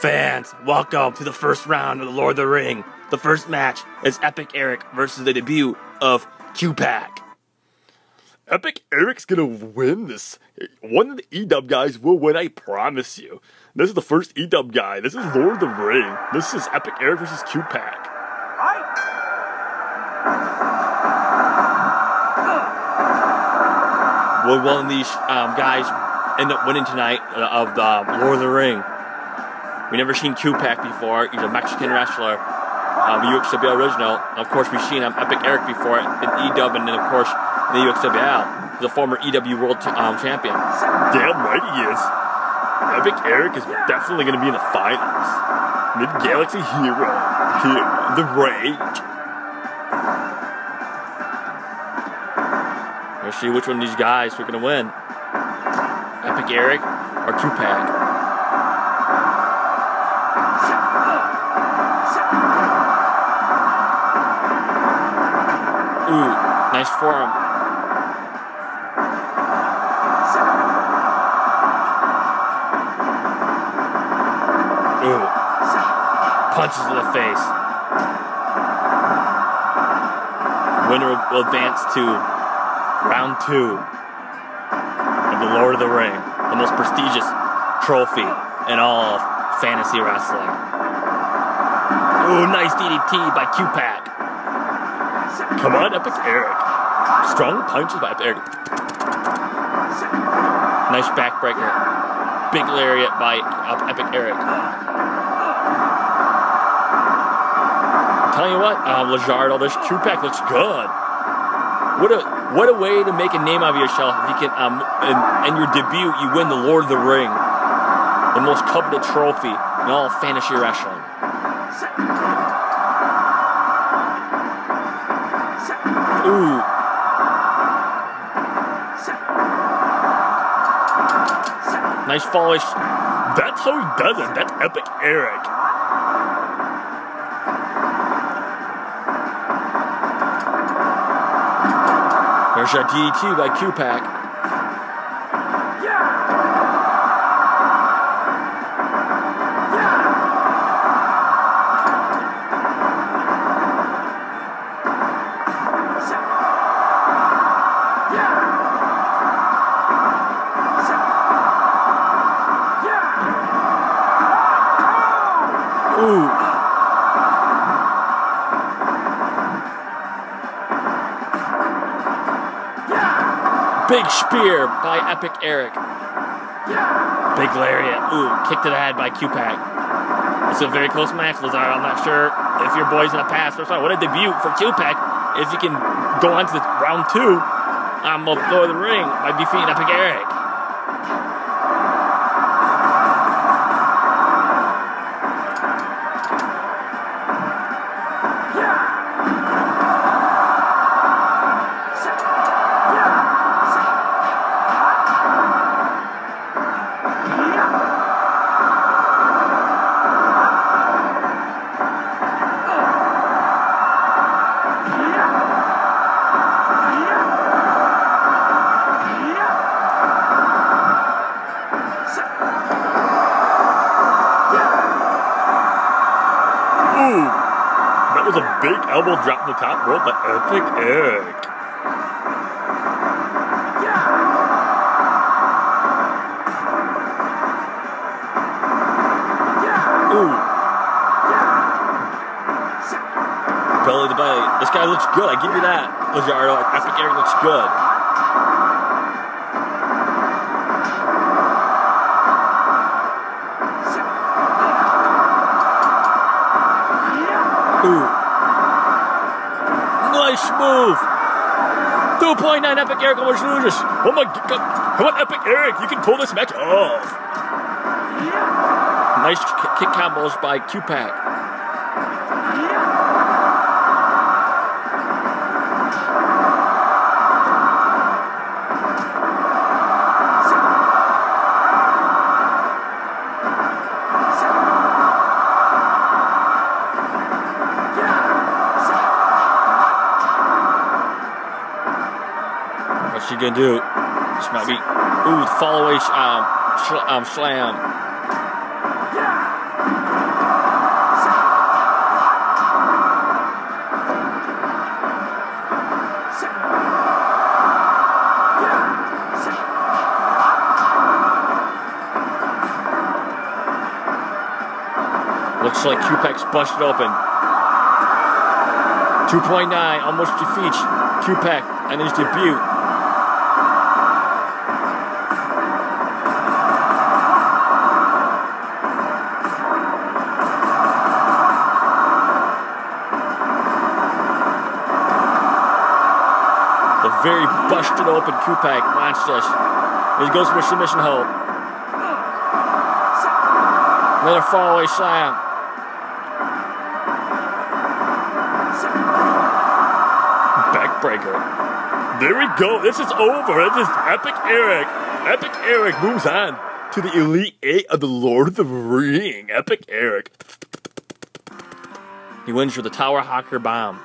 Fans, welcome to the first round of the Lord of the Ring. The first match is Epic Eric versus the debut of Q Paq. Epic Eric's gonna win this. One of the E-Dub guys will win, I promise you. This is the first E-Dub guy. This is Lord of the Ring. This is Epic Eric versus Q Paq. Will one of these um, guys end up winning tonight uh, of the Lord of the Ring? We never seen Q Paq before. He's a Mexican wrestler, um, UXWL original. Of course, we've seen um, Epic Eric before in EW, and then of course in the UXWL. He's a former EW World um, Champion. Damn right he is. Epic Eric is definitely gonna be in the finals. Mid Galaxy Hero. Here, the Rage. Let's see which one of these guys are gonna win. Epic Eric or Q Paq. Ooh, nice forearm. Ooh, punches to the face. Winner will advance to round two of the Lord of the Ring, the most prestigious trophy in all fantasy wrestling. Ooh, nice DDT by Q Paq. Come on, Epic Eric. Strong punches by Epic Eric. Nice backbreaker. Big lariat by uh, Epic Eric. Tell you what, uh, Lajardo, this Q Paq looks good. What a what a way to make a name out of yourself if you can um in, in your debut you win the Lord of the Ring, the most coveted trophy in all of fantasy wrestling. Ooh. Nice fallish. That's how he does it. That's Epic Eric. There's a DDT by Q Paq. Big spear by Epic Eric. Big lariat. Ooh, kick to the head by Q Paq. It's a very close match, Lazar. I'm not sure if your boy's in the past or something. What a debut for Q Paq if you can go on to the round two of Lord of the Ring by defeating Epic Eric. Was a big elbow drop in the top rope by Epic Eric. Ooh. Belly to belly. This guy looks good. I give you that, Lajardo. Epic Eric looks good. Nice move. 2.9 Epic Eric almost loses. Oh my god. Come on, Epic Eric. You can pull this match off. Nice kick, kick combos by Q Paq. she gonna do? She might be. Ooh, the away. Um, sl um slam. Looks like Q Paq's busted open. 2.9, almost defeats Q Paq and his debut very busted open Q Paq wants this. He goes for a submission hold. Another fallaway slam. Backbreaker. There we go. This is over. This is Epic Eric. Epic Eric moves on to the Elite Eight of the Lord of the Ring. Epic Eric. He wins with the Tower Hawker Bomb.